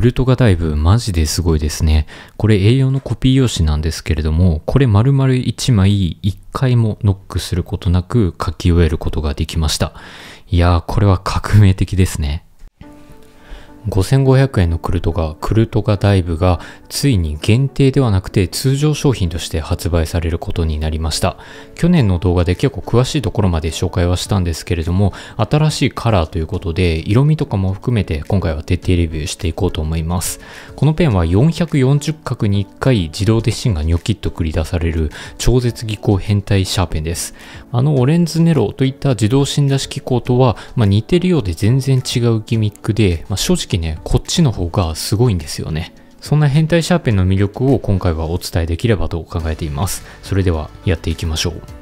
クルトがだいぶマジですごいですね。これ栄養のコピー用紙なんですけれども、これ丸々1枚1回もノックすることなく書き終えることができました。いやー、これは革命的ですね。5500円のクルトガ、クルトガダイブがついに限定ではなくて通常商品として発売されることになりました。去年の動画で結構詳しいところまで紹介はしたんですけれども、新しいカラーということで色味とかも含めて今回は徹底レビューしていこうと思います。このペンは440角に1回自動で芯がニョキッと繰り出される超絶技巧変態シャーペンです。あのオレンズネロといった自動芯出し機構とは、まあ、似てるようで全然違うギミックで、まあ、正直直ね、こっちの方がすごいんですよね。そんな変態シャーペンの魅力を今回はお伝えできればと考えています。それではやっていきましょう。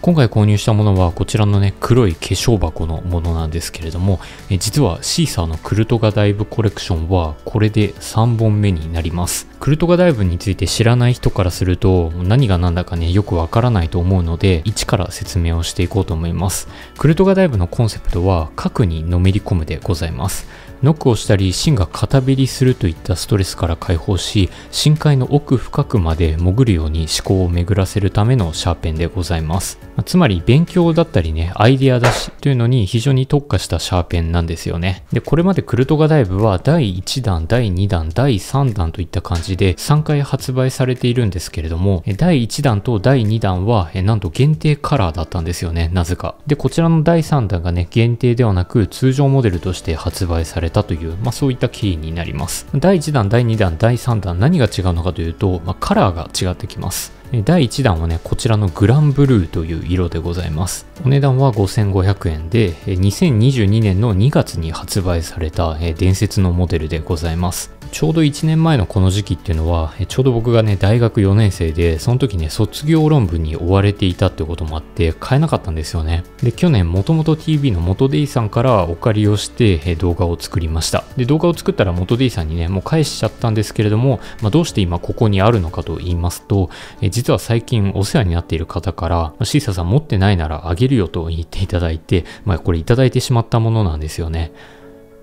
今回購入したものはこちらのね黒い化粧箱のものなんですけれども実はシーサーのクルトガダイブコレクションはこれで3本目になります。クルトガダイブについて知らない人からすると何が何だかねよくわからないと思うので一から説明をしていこうと思います。クルトガダイブのコンセプトは核にのめり込むでございます。ノックをしたり芯が片べりするといったストレスから解放し深海の奥深くまで潜るように思考を巡らせるためのシャーペンでございます。つまり勉強だったりねアイデア出しというのに非常に特化したシャーペンなんですよね。でこれまでクルトガダイブは第1弾第2弾第3弾といった感じで3回発売されているんですけれども第1弾と第2弾はなんと限定カラーだったんですよねなぜか。でこちらの第3弾がね限定ではなく通常モデルとして発売されれたという、まあ、そういった経緯になります。第1弾、第2弾、第3弾、何が違うのかというと、まあ、カラーが違ってきます。第1弾はね、こちらのグランブルーという色でございます。お値段は5500円で、2022年の2月に発売された伝説のモデルでございます。ちょうど1年前のこの時期っていうのは、ちょうど僕がね、大学4年生で、その時ね、卒業論文に追われていたってこともあって、買えなかったんですよね。で、去年、もともと TV の元デイさんからお借りをして、動画を作りました。で、動画を作ったら元デイさんにね、もう返しちゃったんですけれども、まあ、どうして今ここにあるのかと言いますと、え実は最近お世話になっている方から、シーサさん持ってないならあげるよと言っていただいて、まあ、これいただいてしまったものなんですよね。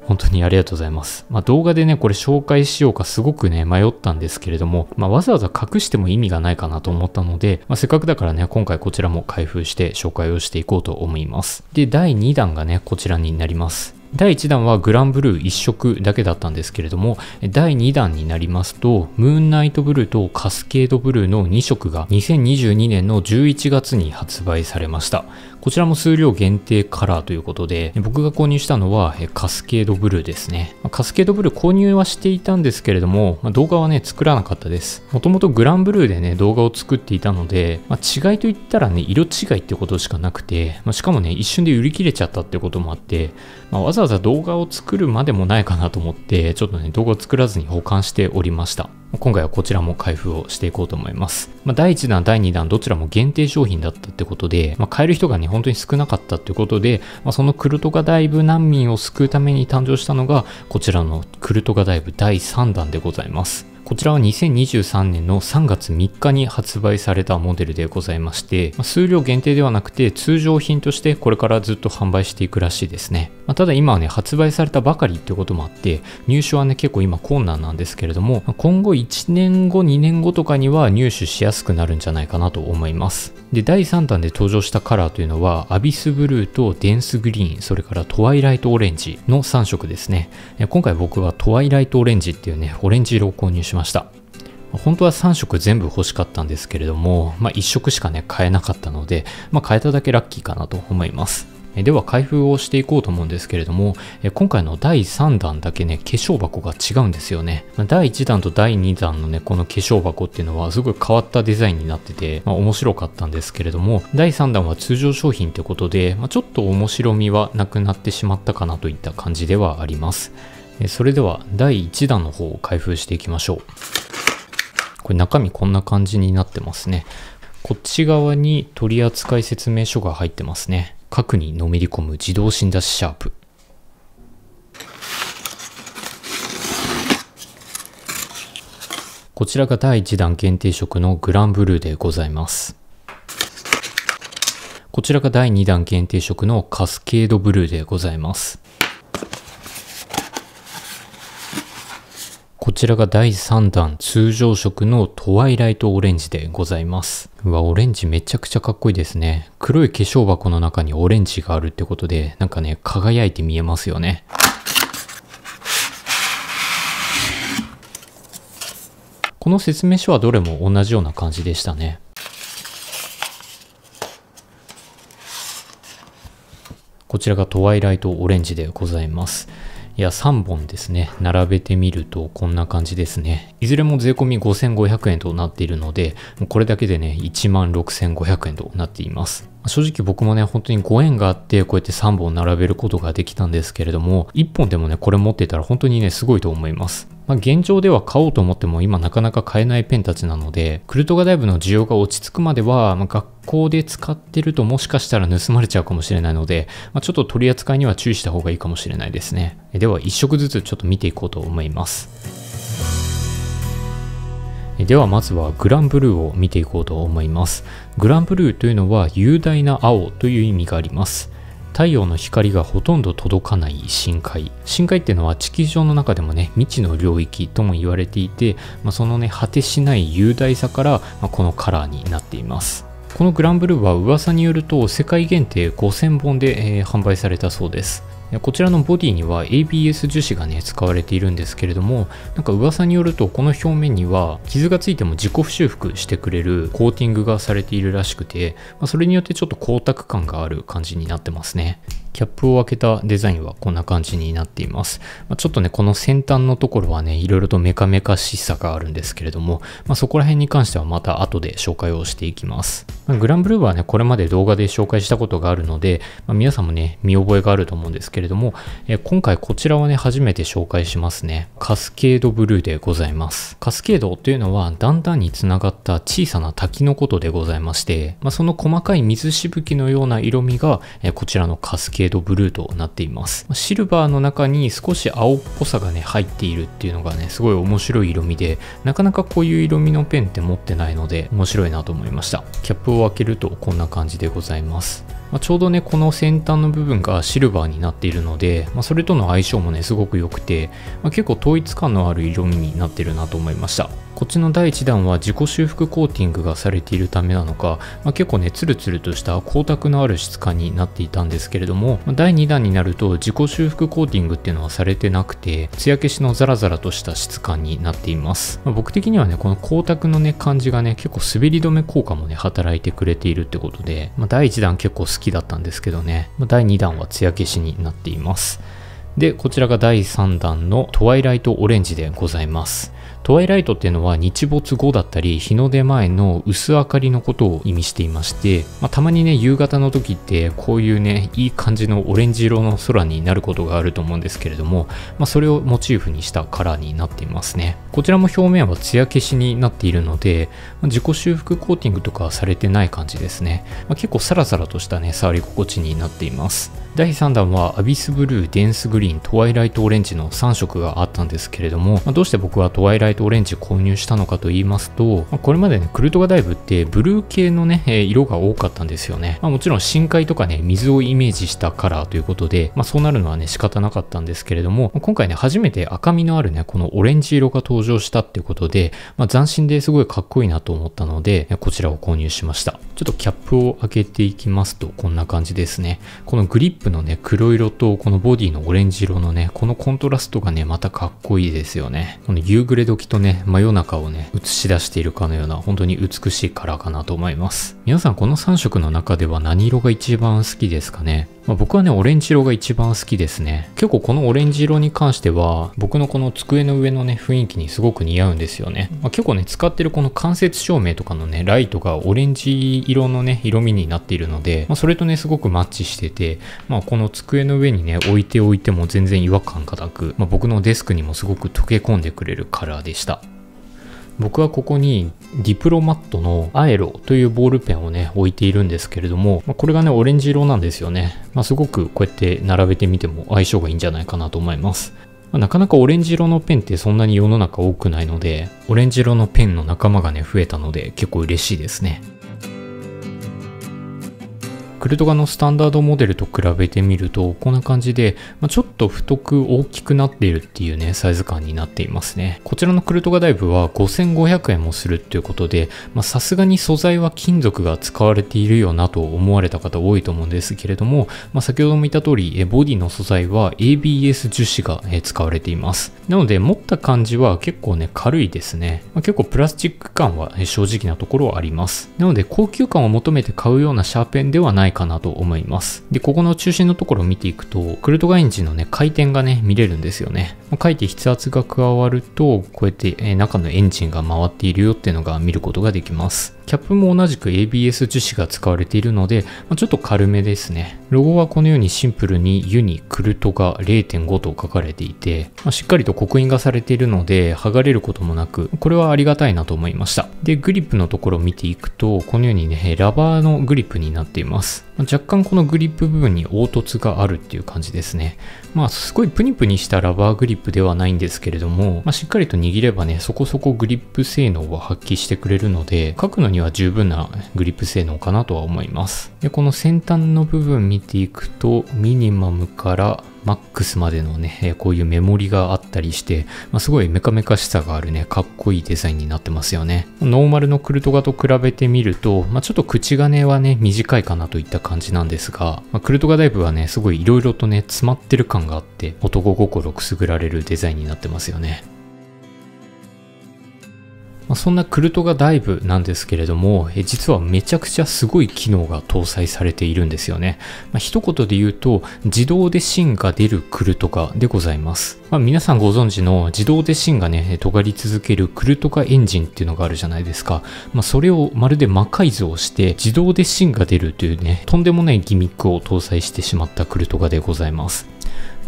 本当にありがとうございます。まあ、動画でね、これ紹介しようかすごくね、迷ったんですけれども、まあ、わざわざ隠しても意味がないかなと思ったので、まあ、せっかくだからね、今回こちらも開封して紹介をしていこうと思います。で、第2弾がね、こちらになります。第1弾はグランブルー1色だけだったんですけれども、第2弾になりますと、ムーンナイトブルーとカスケードブルーの2色が2022年の11月に発売されました。こちらも数量限定カラーということで、僕が購入したのはカスケードブルーですね。カスケードブルー購入はしていたんですけれども、動画はね、作らなかったです。もともとグランブルーでね、動画を作っていたので、まあ、違いといったらね、色違いってことしかなくて、まあ、しかもね、一瞬で売り切れちゃったってこともあって、まあ、わざ動画を作るまでもないかなと思って、ちょっとね、動画を作らずに保管しておりました。今回はこちらも開封をしていこうと思います。まあ、第1弾、第2弾、どちらも限定商品だったってことで、まあ、買える人がね、本当に少なかったってことで、まあ、そのクルトガダイブ難民を救うために誕生したのが、こちらのクルトガダイブ第3弾でございます。こちらは2023年の3月3日に発売されたモデルでございまして、数量限定ではなくて通常品としてこれからずっと販売していくらしいですね。まあ、ただ今はね、発売されたばかりってこともあって、入手はね、結構今困難なんですけれども、今後1年後、2年後とかには入手しやすくなるんじゃないかなと思います。で、第3弾で登場したカラーというのは、アビスブルーとデンスグリーン、それからトワイライトオレンジの3色ですね。今回僕はトワイライトオレンジっていうね、オレンジ色を購入しました。本当は3色全部欲しかったんですけれども、まあ、1色しかね、買えなかったので、まあ、買えただけラッキーかなと思います。では開封をしていこうと思うんですけれども、今回の第3弾だけね、化粧箱が違うんですよね。第1弾と第2弾のね、この化粧箱っていうのはすごい変わったデザインになってて、まあ、面白かったんですけれども、第3弾は通常商品ってことで、まあ、ちょっと面白みはなくなってしまったかなといった感じではあります。それでは第1弾の方を開封していきましょう。これ中身こんな感じになってますね。こっち側に取扱説明書が入ってますね。核にのめり込む自動芯出しシャープ。こちらが第1弾限定色のグランブルーでございます。こちらが第2弾限定色のカスケードブルーでございます。ちらが第3弾通常色のトワイライトオレンジでございます。うわ、オレンジめちゃくちゃかっこいいですね。黒い化粧箱の中にオレンジがあるってことで、なんかね、輝いて見えますよね。この説明書はどれも同じような感じでしたね。こちらがトワイライトオレンジでございます。いや、3本ですね。並べてみるとこんな感じですね。いずれも税込み5500円となっているので、もうこれだけでね、16,500円となっています。正直僕もね、本当にご縁があって、こうやって3本並べることができたんですけれども、1本でもね、これ持ってたら本当にね、すごいと思います。まあ、現状では買おうと思っても今なかなか買えないペンたちなので、クルトガダイブの需要が落ち着くまでは、まあ、学校で使ってるともしかしたら盗まれちゃうかもしれないので、まあ、ちょっと取り扱いには注意した方がいいかもしれないですね。では1色ずつちょっと見ていこうと思います。ではまずはグランブルーを見ていこうと思います。グランブルーというのは雄大な青という意味があります。太陽の光がほとんど届かない深海。深海っていうのは地球上の中でもね未知の領域とも言われていて、まあ、そのね果てしない雄大さから、まあ、このカラーになっています。このグランブルーは噂によると世界限定5000本で、えー、販売されたそうです。こちらのボディには ABS 樹脂がね使われているんですけれどもなんか噂によるとこの表面には傷がついても自己修復してくれるコーティングがされているらしくて、まあ、それによってちょっと光沢感がある感じになってますね。キャップを開けたデザインはこんな感じになっています。まあ、ちょっとね、この先端のところはね、いろいろとメカメカしさがあるんですけれども、まあ、そこら辺に関してはまた後で紹介をしていきます。まあ、グランブルーはね、これまで動画で紹介したことがあるので、ま皆さんもね、見覚えがあると思うんですけれども、え今回こちらはね、初めて紹介しますね。カスケードブルーでございます。カスケードというのは、だんだんにつながった小さな滝のことでございまして、まその細かい水しぶきのような色味が、えこちらのカスケードブルーとなっています。シルバーの中に少し青っぽさがね、入っているっていうのがね、すごい面白い色味で、なかなかこういう色味のペンって持ってないので、面白いなと思いました。キャップを開けるとこんな感じでございます。まあ、ちょうどね、この先端の部分がシルバーになっているので、まあ、それとの相性もね、すごく良くて、まあ、結構統一感のある色味になってるなと思いました。こっちの第1弾は自己修復コーティングがされているためなのか、まあ、結構ね、ツルツルとした光沢のある質感になっていたんですけれども、まあ、第2弾になると自己修復コーティングっていうのはされてなくて、艶消しのザラザラとした質感になっています。まあ、僕的にはね、この光沢のね、感じがね、結構滑り止め効果もね、働いてくれているってことで、ま、第1弾結構好きだったんですけどね、ま、第2弾は艶消しになっています。で、こちらが第3弾のトワイライトオレンジでございます。トワイライトっていうのは日没後だったり日の出前の薄明かりのことを意味していまして、まあ、たまにね夕方の時ってこういうねいい感じのオレンジ色の空になることがあると思うんですけれども、まあ、それをモチーフにしたカラーになっていますね。こちらも表面は艶消しになっているので、まあ、自己修復コーティングとかはされてない感じですね、ま、結構サラサラとしたね触り心地になっています。第3弾はアビスブルー、デンスグリーン、トワイライトオレンジの3色があったんですけれども、まあ、どうして僕はトワイライトオレンジ購入したのかと言いますと、まあ、これまでね、クルトガダイブってブルー系のね、色が多かったんですよね。まあ、もちろん深海とかね、水をイメージしたカラーということで、まあ、そうなるのはね、仕方なかったんですけれども、今回ね、初めて赤みのあるね、このオレンジ色が登場したっていうことで、まあ、斬新ですごいかっこいいなと思ったので、こちらを購入しました。ちょっとキャップを開けていきますと、こんな感じですね。このグリップのね、黒色とこのボディのオレンジ色のね、このコントラストがね、またかっこいいですよね。この夕暮れ時とね、真夜中をね、映し出しているかのような、本当に美しいカラーかなと思います。皆さんこの3色の中では何色が一番好きですかね？まあ、僕はね、オレンジ色が一番好きですね。結構このオレンジ色に関しては、僕のこの机の上のね、雰囲気にすごく似合うんですよね。まあ、結構ね、使ってるこの間接照明とかのね、ライトがオレンジ色のね、色味になっているので、まあ、それとね、すごくマッチしてて、まあ、この机の上にね、置いておいても全然違和感がなく、まあ、僕のデスクにもすごく溶け込んでくれるカラーでした。僕はここにディプロマットのアエロというボールペンをね置いているんですけれども、まあ、これがねオレンジ色なんですよね、まあ、すごくこうやって並べてみても相性がいいんじゃないかなと思います。まあ、なかなかオレンジ色のペンってそんなに世の中多くないのでオレンジ色のペンの仲間がね増えたので結構嬉しいですね。クルトガのスタンダードモデルと比べてみると、こんな感じで、まあ、ちょっと太く大きくなっているっていうね、サイズ感になっていますね。こちらのクルトガダイブは5500円もするっていうことで、さすがに素材は金属が使われているよなと思われた方多いと思うんですけれども、まあ、先ほども言った通り、ボディの素材は ABS 樹脂が使われています。なので、持った感じは結構ね、軽いですね。まあ、結構プラスチック感は正直なところはあります。なので、高級感を求めて買うようなシャーペンではないかなと思います。で、ここの中心のところを見ていくと、クルトガエンジンのね、回転がね、見れるんですよね。ま、書いて筆圧が加わると、こうやって、え中のエンジンが回っているよっていうのが見ることができます。キャップも同じく ABS 樹脂が使われているので、まあ、ちょっと軽めですね。ロゴはこのようにシンプルにユニクルトが0.5と書かれていて、まあ、しっかりと刻印がされているので剥がれることもなく、これはありがたいなと思いました。で、グリップのところを見ていくと、このようにね、ラバーのグリップになっています。ま、若干このグリップ部分に凹凸があるっていう感じですね。まあ、すごいプニプニしたラバーグリップではないんですけれども、まあ、しっかりと握ればね、そこそこグリップ性能を発揮してくれるので、書くのには十分なグリップ性能かなとは思います。で、この先端の部分見ていくと、ミニマムからマックスまでのね、こういうメモリがあったりして、まあ、すごいメカメカしさがあるね、かっこいいデザインになってますよね。ノーマルのクルトガと比べてみると、まあ、ちょっと口金はね、短いかなといった感じなんですが、まあ、クルトガダイブはね、すごい色々とね、詰まってる感があって、男心くすぐられるデザインになってますよね。まあ、そんなクルトガダイブなんですけれども、え実はめちゃくちゃすごい機能が搭載されているんですよね。まあ、一言で言うと、自動で芯が出るクルトガでございます。まあ、皆さんご存知の自動で芯がね、尖り続けるクルトガエンジンっていうのがあるじゃないですか。まあ、それをまるで魔改造して自動で芯が出るというね、とんでもないギミックを搭載してしまったクルトガでございます。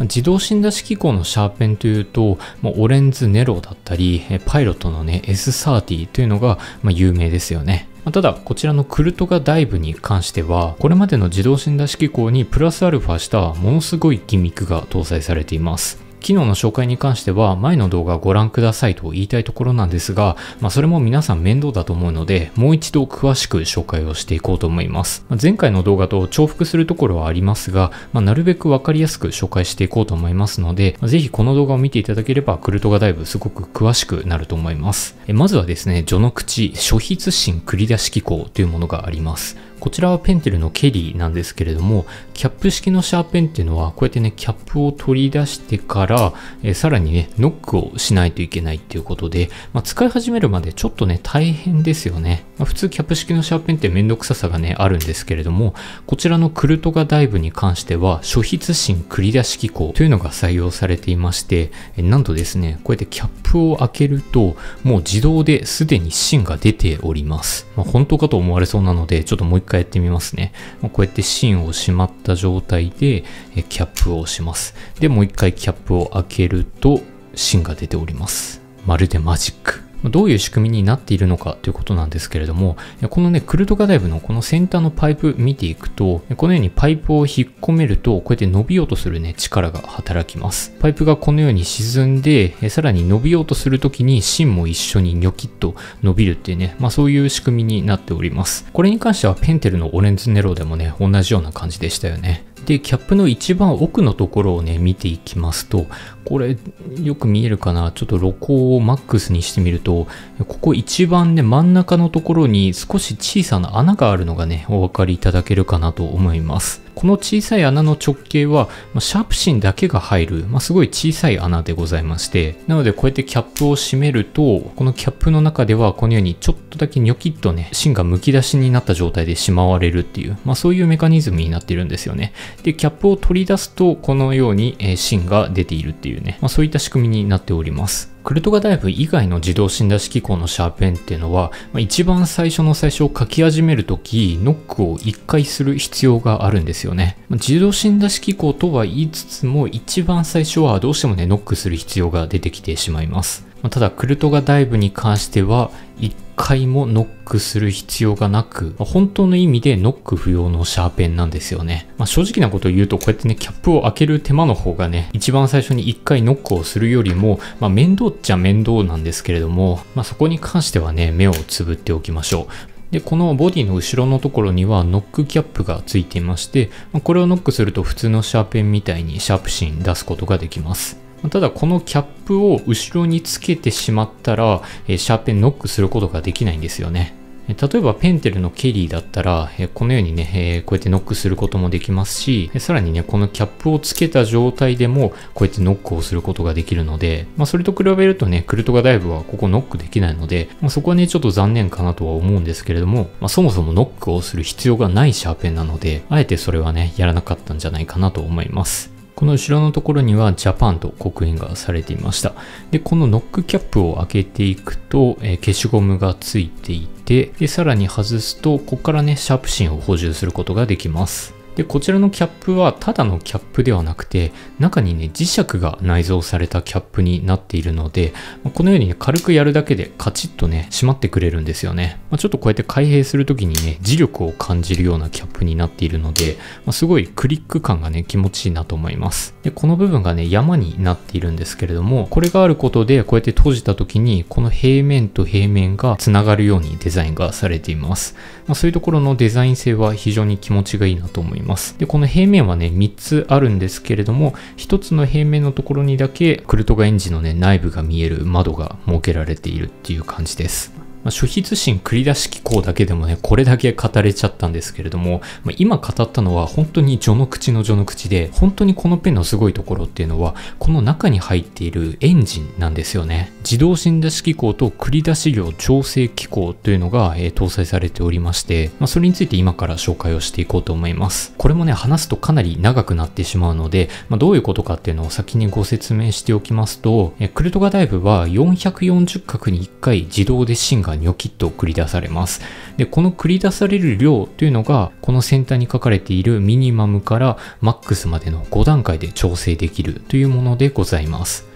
自動診断式機構のシャーペンというと、オレンズネロだったり、パイロットのね、S30 というのが有名ですよね。ただ、こちらのクルトガダイブに関しては、これまでの自動診断式機構にプラスアルファしたものすごいギミックが搭載されています。機能の紹介に関しては前の動画をご覧くださいと言いたいところなんですが、まあ、それも皆さん面倒だと思うので、もう一度詳しく紹介をしていこうと思います。まあ、前回の動画と重複するところはありますが、まあ、なるべくわかりやすく紹介していこうと思いますので、ぜひこの動画を見ていただければ、クルトがだいぶすごく詳しくなると思います。えまずはですね、序の口、初筆芯繰り出し機構というものがあります。こちらはペンテルのケリーなんですけれども、キャップ式のシャーペンっていうのは、こうやってね、キャップを取り出してから、えー、さらにね、ノックをしないといけないっていうことで、まあ、使い始めるまでちょっとね、大変ですよね。まあ、普通キャップ式のシャーペンってめんどくささがね、あるんですけれども、こちらのクルトガダイブに関しては、初筆芯繰り出し機構というのが採用されていまして、えなんとですね、こうやってキャップを開けると、もう自動ですでに芯が出ております。まあ、本当かと思われそうなので、ちょっともう一回やってみますね。こうやって芯をしまった状態でキャップを押します。で、もう一回キャップを開けると芯が出ております。まるでマジック。どういう仕組みになっているのかということなんですけれども、このね、クルトガダイブのこの先端のパイプ見ていくと、このようにパイプを引っ込めると、こうやって伸びようとするね、力が働きます。パイプがこのように沈んで、さらに伸びようとするときに芯も一緒にニョキッと伸びるっていうね、まあそういう仕組みになっております。これに関してはペンテルのオレンズネロでもね、同じような感じでしたよね。で、キャップの一番奥のところをね、見ていきますと、これ、よく見えるかな？ちょっと露光をマックスにしてみると、ここ一番ね、真ん中のところに少し小さな穴があるのがね、お分かりいただけるかなと思います。この小さい穴の直径は、まシャープ芯だけが入る、まあ、すごい小さい穴でございまして、なのでこうやってキャップを閉めると、このキャップの中ではこのようにちょっとだけニョキッとね、芯がむき出しになった状態でしまわれるっていう、まあ、そういうメカニズムになってるんですよね。で、キャップを取り出すと、このように、え芯が出ているっていうね、まあ、そういった仕組みになっております。クルトガダイブ以外の自動診断式機構のシャーペンっていうのは、まあ、一番最初の最初を書き始めるとき、ノックを1回する必要があるんですよね。まあ、自動診断式機構とは言いつつも、一番最初はどうしてもね、ノックする必要が出てきてしまいます。ま、ただ、クルトガダイブに関しては、1回もノックする必要がなく、本当の意味でノック不要のシャーペンなんですよね。まあ、正直なことを言うと、こうやってね、キャップを開ける手間の方がね、一番最初に1回ノックをするよりも、まあ、面倒っちゃ面倒なんですけれども、まあ、そこに関してはね、目をつぶっておきましょう。で、このボディの後ろのところにはノックキャップがついていまして、これをノックすると普通のシャーペンみたいにシャープシーン出すことができます。ただこのキャップを後ろにつけてしまったら、シャーペンノックすることができないんですよね。例えばペンテルのケリーだったら、このようにね、こうやってノックすることもできますし、さらにね、このキャップをつけた状態でも、こうやってノックをすることができるので、まあそれと比べるとね、クルトガダイブはここノックできないので、まあ、そこはね、ちょっと残念かなとは思うんですけれども、まあそもそもノックをする必要がないシャーペンなので、あえてそれはね、やらなかったんじゃないかなと思います。この後ろのところにはジャパンと刻印がされていました。で、このノックキャップを開けていくと、えー、消しゴムがついていて、で、さらに外すと、ここからね、シャープ芯を補充することができます。で、こちらのキャップはただのキャップではなくて、中にね、磁石が内蔵されたキャップになっているので、このようにね、軽くやるだけでカチッとね、閉まってくれるんですよね。まあ、ちょっとこうやって開閉するときにね、磁力を感じるようなキャップになっているので、まあ、すごいクリック感がね、気持ちいいなと思います。で、この部分がね、山になっているんですけれども、これがあることで、こうやって閉じたときに、この平面と平面が繋がるようにデザインがされています。まあ、そういうところのデザイン性は非常に気持ちがいいなと思います。ますで、この平面はね、3つあるんですけれども、1つの平面のところにだけクルトガエンジンのね、内部が見える窓が設けられているっていう感じです。まあ、初筆芯繰り出し機構だけでもね、これだけ語れちゃったんですけれども、まあ、今語ったのは本当に序の口の序の口で、本当にこのペンのすごいところっていうのは、この中に入っているエンジンなんですよね。自動芯出し機構と繰り出し量調整機構というのが、えー、搭載されておりまして、まあ、それについて今から紹介をしていこうと思います。これもね、話すとかなり長くなってしまうので、まあ、どういうことかっていうのを先にご説明しておきますと、えクルトガダイブは440角に1回自動で芯がニョキッと繰り出されます。で、この繰り出される量というのが、この先端に書かれているミニマムからマックスまでの5段階で調整できるというものでございます。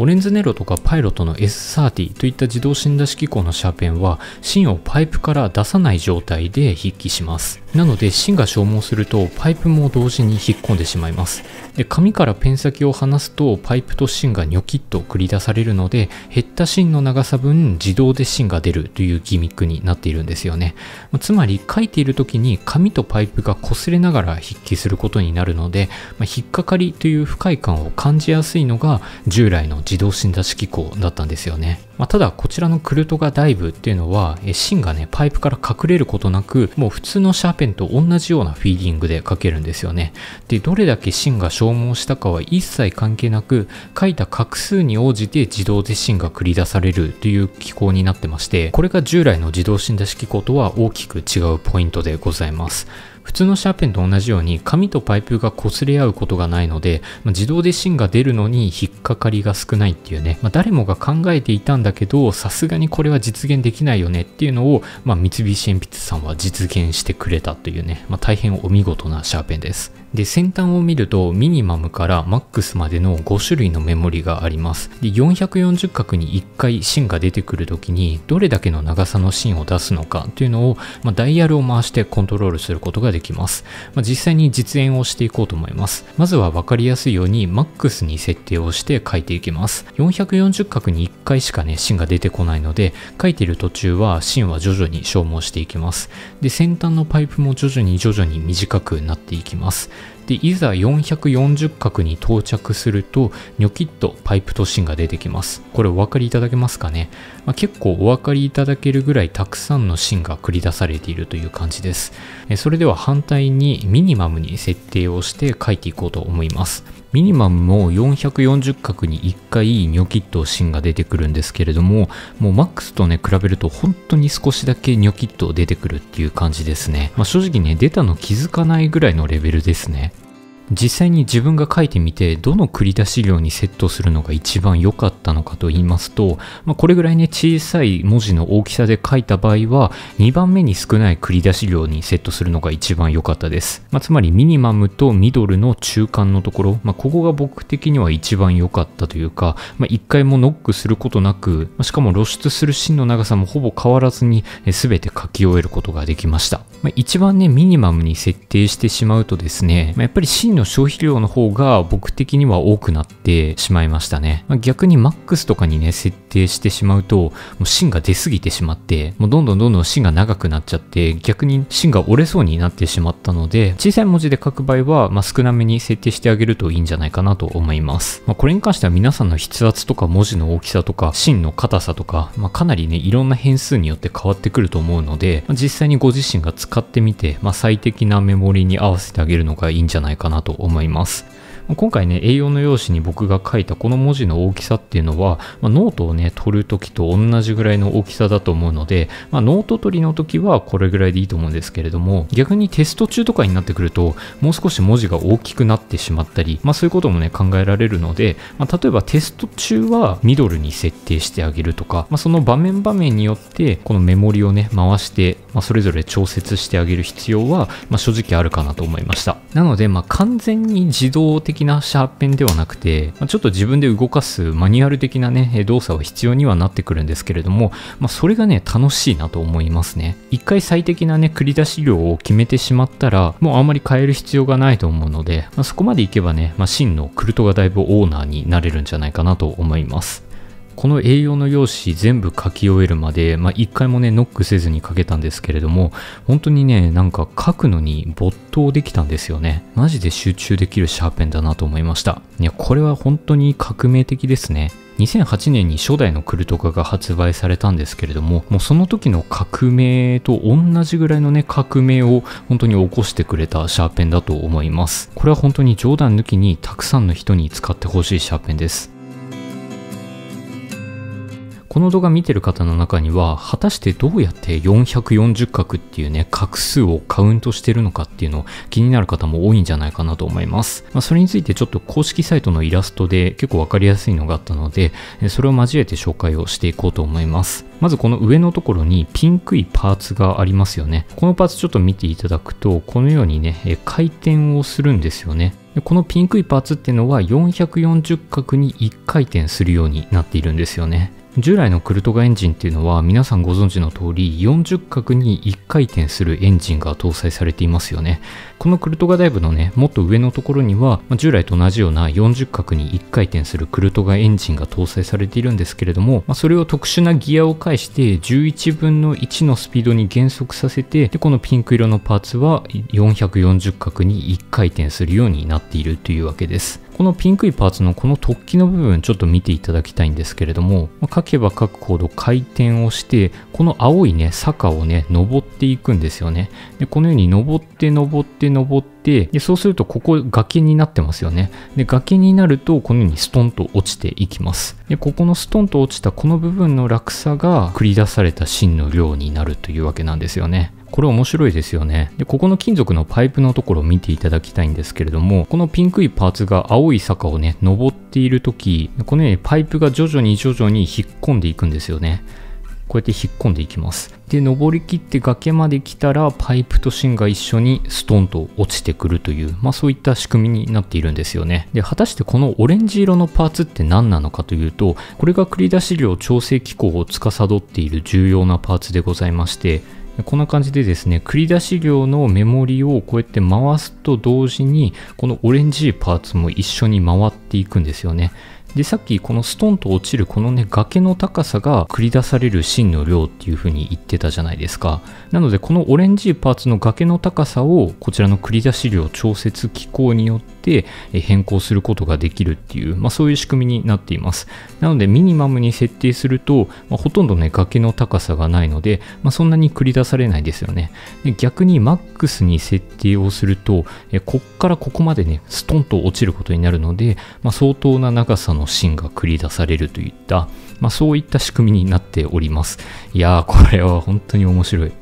オレンズネロとかパイロットの S30 といった自動診断式機構のシャーペンは芯をパイプから出さない状態で筆記します。なので芯が消耗するとパイプも同時に引っ込んでしまいます。で紙からペン先を離すとパイプと芯がニョキッと繰り出されるので減った芯の長さ分自動で芯が出るというギミックになっているんですよね。つまり書いている時に紙とパイプが擦れながら筆記することになるので、まあ、引っかかりという不快感を感じやすいのが従来の自動芯出し機構だったんですよね。まあ、ただこちらのクルトガダイブっていうのは芯がねパイプから隠れることなくもう普通のシャーペンと同じようなフィーリングで書けるんですよね。でどれだけ芯が消耗したかは一切関係なく書いた画数に応じて自動で芯が繰り出されるという機構になってましてこれが従来の自動芯出し機構とは大きく違うポイントでございます。普通のシャーペンと同じように紙とパイプが擦れ合うことがないので、まあ、自動で芯が出るのに引っかかりが少ないっていうね、まあ、誰もが考えていたんだけどさすがにこれは実現できないよねっていうのを、まあ、三菱鉛筆さんは実現してくれたというね、まあ、大変お見事なシャーペンです。で先端を見るとミニマムからマックスまでの5種類のメモリがあります。で440角に1回芯が出てくる時にどれだけの長さの芯を出すのかというのを、まあ、ダイヤルを回してコントロールすることができます、まあ、実際に実演をしていこうと思います。まずは分かりやすいようにマックスに設定をして書いていきます。440角に1回しかね芯が出てこないので書いている途中は芯は徐々に消耗していきます。で先端のパイプも徐々に徐々に短くなっていきます。で、いざ440角に到着すると、ニョキッとパイプと芯が出てきます。これお分かりいただけますかね、まあ、結構お分かりいただけるぐらいたくさんの芯が繰り出されているという感じです。それでは反対にミニマムに設定をして書いていこうと思います。ミニマムも440角に1回ニョキッと芯が出てくるんですけれども、もうマックスとね、比べると本当に少しだけニョキッと出てくるっていう感じですね。まあ、正直ね、出たの気づかないぐらいのレベルですね。実際に自分が書いてみてどの繰り出し量にセットするのが一番良かったのかと言いますと、まあ、これぐらいね小さい文字の大きさで書いた場合は2番目に少ない繰り出し量にセットするのが一番良かったです、まあ、つまりミニマムとミドルの中間のところ、まあ、ここが僕的には一番良かったというか、ま、1回もノックすることなくしかも露出する芯の長さもほぼ変わらずに全て書き終えることができました、まあ、一番ねミニマムに設定してしまうとですね、ま、やっぱり芯のの消費量の方が僕的には多くなってしまいましたね。まあ、逆に MAX とかにね、設定してしまうと、もう芯が出すぎてしまって、もうどんどんどんどん芯が長くなっちゃって、逆に芯が折れそうになってしまったので、小さい文字で書く場合は、まあ、少なめに設定してあげるといいんじゃないかなと思います。まあ、これに関しては皆さんの筆圧とか文字の大きさとか、芯の硬さとか、まあ、かなりね、いろんな変数によって変わってくると思うので、まあ、実際にご自身が使ってみて、まあ、最適な目盛りに合わせてあげるのがいいんじゃないかなとと思います。今回ね、A4 の用紙に僕が書いたこの文字の大きさっていうのは、まあ、ノートをね、取るときと同じぐらいの大きさだと思うので、まあ、ノート取りの時はこれぐらいでいいと思うんですけれども、逆にテスト中とかになってくると、もう少し文字が大きくなってしまったり、まあ、そういうこともね、考えられるので、まあ、例えばテスト中はミドルに設定してあげるとか、まあ、その場面場面によって、このメモリをね、回して、まあ、それぞれ調節してあげる必要は、まあ、正直あるかなと思いました。なので、まあ、完全に自動的なシャーペンではなくて、まあ、ちょっと自分で動かすマニュアル的なね、動作は必要にはなってくるんですけれども、まあ、それがね、楽しいなと思いますね。一回最適なね、繰り出し量を決めてしまったら、もうあんまり変える必要がないと思うので、まあ、そこまでいけばね、まあ、真のクルトがだいぶオーナーになれるんじゃないかなと思います。この A4 の用紙全部書き終えるまで、まあ、一回もね、ノックせずに書けたんですけれども、本当にね、なんか書くのに没頭できたんですよね。マジで集中できるシャーペンだなと思いました。いや、これは本当に革命的ですね。2008年に初代のクルトカが発売されたんですけれども、もうその時の革命と同じぐらいのね、革命を本当に起こしてくれたシャーペンだと思います。これは本当に冗談抜きにたくさんの人に使ってほしいシャーペンです。この動画見てる方の中には、果たしてどうやって440角っていうね、画数をカウントしてるのかっていうのを気になる方も多いんじゃないかなと思います。まあ、それについてちょっと公式サイトのイラストで結構わかりやすいのがあったので、それを交えて紹介をしていこうと思います。まずこの上のところにピンクいパーツがありますよね。このパーツちょっと見ていただくと、このようにね、回転をするんですよね。このピンクいパーツっていうのは440角に1回転するようになっているんですよね。従来のクルトガエンジンっていうのは皆さんご存知の通り40角に1回転するエンジンが搭載されていますよね。このクルトガダイブのね、もっと上のところには、まあ、従来と同じような40角に1回転するクルトガエンジンが搭載されているんですけれども、まあ、それを特殊なギアを介して11分の1のスピードに減速させて、で、このピンク色のパーツは440角に1回転するようになっているというわけです。このピンクいパーツのこの突起の部分ちょっと見ていただきたいんですけれども、まあ、書けば書くほど回転をして、この青いね、坂をね、登っていくんですよね。で、このように登って登って登って、で、そうするとここ崖になってますよね。で、崖になるとこのようにストンと落ちていきます。で、ここのストンと落ちたこの部分の落差が繰り出された芯の量になるというわけなんですよね。これ面白いですよね。で、ここの金属のパイプのところを見ていただきたいんですけれども、このピンクいパーツが青い坂をね、登っているとき、このようにパイプが徐々に徐々に引っ込んでいくんですよね。こうやって引っ込んでいきます。で、登りきって崖まで来たら、パイプと芯が一緒にストンと落ちてくるという、まあそういった仕組みになっているんですよね。で、果たしてこのオレンジ色のパーツって何なのかというと、これが繰り出し量調整機構を司っている重要なパーツでございまして、こんな感じでですね、繰り出し量のメモリをこうやって回すと同時に、このオレンジパーツも一緒に回っていくんですよね。で、さっきこのストンと落ちるこのね、崖の高さが繰り出される芯の量っていう風に言ってたじゃないですか。なので、このオレンジパーツの崖の高さをこちらの繰り出し量調節機構によって変更することができるっていう、まあそういう仕組みになっています。なので、ミニマムに設定すると、まあ、ほとんどね、崖の高さがないので、まあそんなに繰り出されないですよね。で逆にマックスに設定をすると、こっからここまでね、ストンと落ちることになるので、ま相当な長さのの芯が繰り出されるといった、まあ、そういった仕組みになっております。いやー、これは本当に面白い。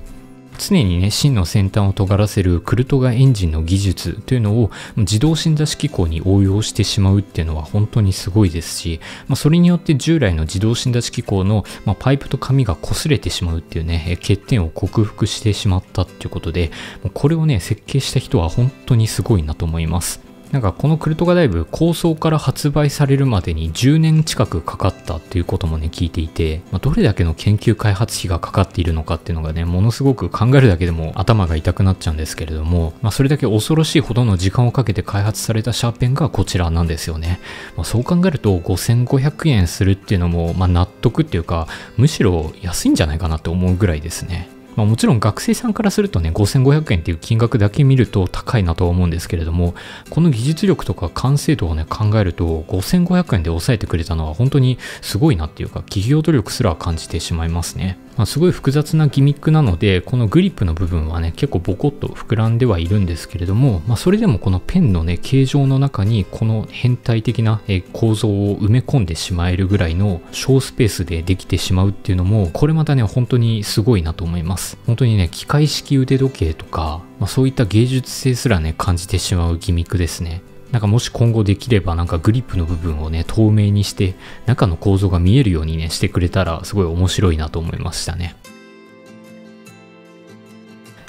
常にね、芯の先端を尖らせるクルトガエンジンの技術というのを自動新出し機構に応用してしまうっていうのは本当にすごいですし、まあ、それによって従来の自動新出し機構の、まあ、パイプと紙が擦れてしまうっていうね、欠点を克服してしまったっていうことで、これをね、設計した人は本当にすごいなと思います。なんかこのクルトガダイブ構想から発売されるまでに10年近くかかったっていうこともね聞いていて、まあ、どれだけの研究開発費がかかっているのかっていうのがねものすごく考えるだけでも頭が痛くなっちゃうんですけれども、まあ、それだけ恐ろしいほどの時間をかけて開発されたシャーペンがこちらなんですよね、まあ、そう考えると5500円するっていうのも、ま、納得っていうかむしろ安いんじゃないかなって思うぐらいですね。まあ、もちろん学生さんからするとね、5500円っていう金額だけ見ると高いなとは思うんですけれども、この技術力とか完成度をね、考えると、5500円で抑えてくれたのは本当にすごいなっていうか、企業努力すら感じてしまいますね。まあ、すごい複雑なギミックなので、このグリップの部分はね、結構ボコッと膨らんではいるんですけれども、まあ、それでもこのペンのね、形状の中にこの変態的な構造を埋め込んでしまえるぐらいの小スペースでできてしまうっていうのも、これまたね、本当にすごいなと思います。本当にね、機械式腕時計とか、まあ、そういった芸術性すらね、感じてしまうギミックですね。なんかもし今後できればなんかグリップの部分をね透明にして中の構造が見えるようにねしてくれたらすごい面白いなと思いましたね。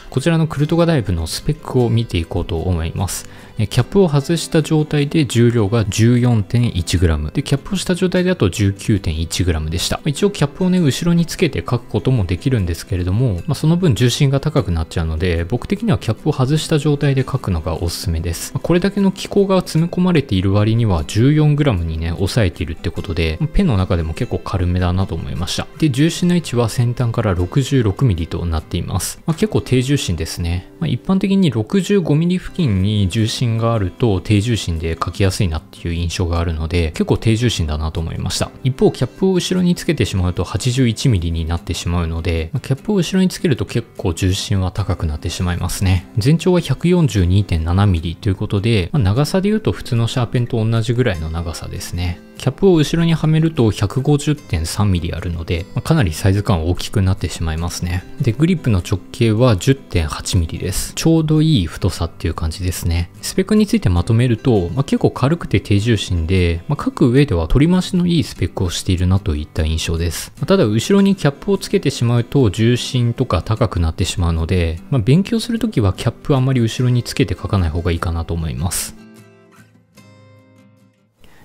こちらのクルトガダイブのスペックを見ていこうと思います。キャップを外した状態で重量が 14.1g でキャップをした状態だと 19.1g でした。一応キャップをね後ろにつけて書くこともできるんですけれども、まあ、その分重心が高くなっちゃうので僕的にはキャップを外した状態で書くのがおすすめです。これだけの気候が詰め込まれている割には 14g にね抑えているってことでペンの中でも結構軽めだなと思いました。で重心の位置は先端から 66mm となっています、まあ、結構低重心ですね、まあ、一般的に 65mm 付近に重心があると低重心で書きやすいなっていう印象があるので結構低重心だなと思いました。一方キャップを後ろにつけてしまうと 81mm になってしまうのでキャップを後ろにつけると結構重心は高くなってしまいますね。全長は 142.7mm ということで、まあ、長さで言うと普通のシャーペンと同じぐらいの長さですね。キャップを後ろにはめると 150.3mm あるので、かなりサイズ感大きくなってしまいますね。で、グリップの直径は 10.8mm です。ちょうどいい太さっていう感じですね。スペックについてまとめると、まあ、結構軽くて低重心で、まあ、書く上では取り回しのいいスペックをしているなといった印象です。まただ、後ろにキャップをつけてしまうと重心とか高くなってしまうので、まあ、勉強するときはキャップあまり後ろにつけて書かない方がいいかなと思います。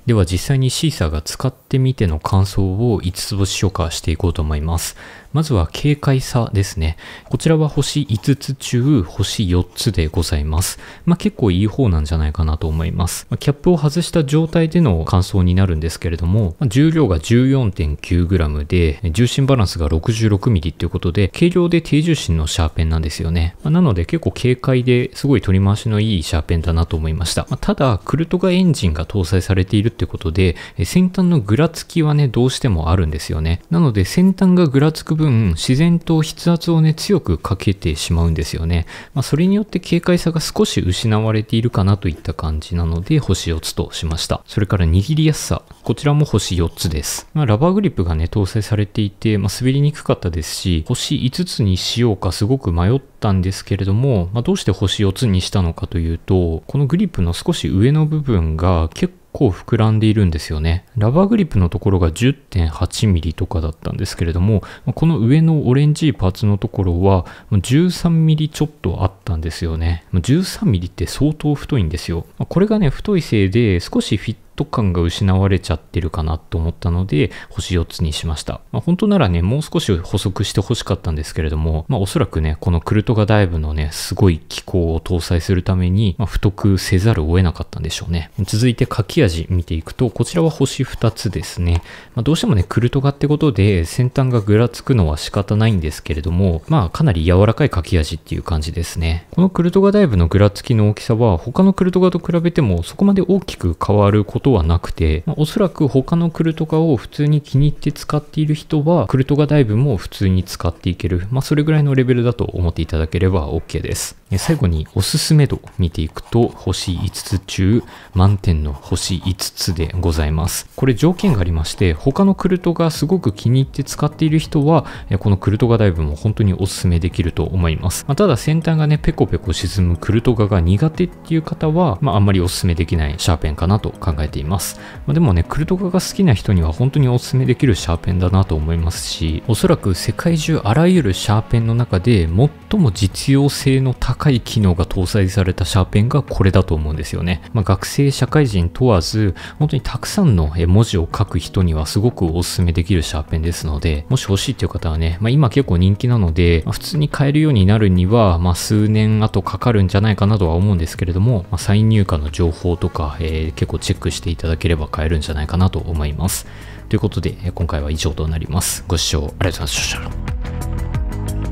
では実際にシーサーが使ってみての感想を5つ星評価していこうと思います。まずは軽快さですね。こちらは星5つ中星4つでございます。まあ、結構いい方なんじゃないかなと思います。キャップを外した状態での感想になるんですけれども、重量が 14.9g で、重心バランスが 66mm ということで、軽量で低重心のシャーペンなんですよね。ま、なので結構軽快ですごい取り回しのいいシャーペンだなと思いました。ま、ただ、クルトガエンジンが搭載されているってことで、先端のぐらつきはね、どうしてもあるんですよね。なので、先端がぐらつく分、自然と筆圧をね、強くかけてしまうんですよね。まあ、それによって軽快さが少し失われているかなといった感じなので、星4つとしました。それから握りやすさ。こちらも星4つです。まあ、ラバーグリップがね、搭載されていて、まあ、滑りにくかったですし、星5つにしようかすごく迷ったんですけれども、ま、どうして星4つにしたのかというと、このグリップの少し上の部分が結構構膨らんでいるんですよね。ラバーグリップのところが 10.8mm とかだったんですけれども、この上のオレンジパーツのところは 13mm ちょっとあったんですよね。13mm って相当太いんですよ。これがね、太いせいで少しフィット感が失われちゃってるかなと思ったので、星4つにしました。まあ、本当ならね、もう少し補足してほしかったんですけれども、まあ、おそらくね、このクルトガダイブのね、すごい機構を搭載するために、まあ、太くせざるを得なかったんでしょうね。続いて書き味見ていくと、こちらは星2つですね。まあ、どうしてもね、クルトガってことで、先端がぐらつくのは仕方ないんですけれども、まあ、かなり柔らかい書き味っていう感じですね。このクルトガダイブのぐらつきの大きさは、他のクルトガと比べてもそこまで大きく変わることはなくて、まあ、おそらく他のクルトガを普通に気に入って使っている人は、クルトガダイブも普通に使っていける。まあ、それぐらいのレベルだと思っていただければ OK です。最後におすすめ度見ていくと、星5つ中、満点の星5つでございます。これ条件がありまして、他のクルトがすごく気に入って使っている人は、このクルトガダイブも本当におすすめできると思います。まあ、ただ先端がね、ペコペコ沈むクルトガが苦手っていう方は、まあ、あんまりおすすめできないシャーペンかなと考えてています。まあ、でもね、クルトガが好きな人には本当におすすめできるシャーペンだなと思いますし、おそらく世界中あらゆるシャーペンの中で最も実用性の高い機能が搭載されたシャーペンがこれだと思うんですよね。まあ、学生、社会人問わず、本当にたくさんの文字を書く人にはすごくおすすめできるシャーペンですので、もし欲しいっていう方はね、まあ、今結構人気なので、まあ、普通に買えるようになるには、まあ、数年後かかるんじゃないかなとは思うんですけれども、まあ、再入荷の情報とか、えー、結構チェックしていただければ買えるんじゃないかなと思います。ということで、今回は以上となります。ご視聴ありがとうございました。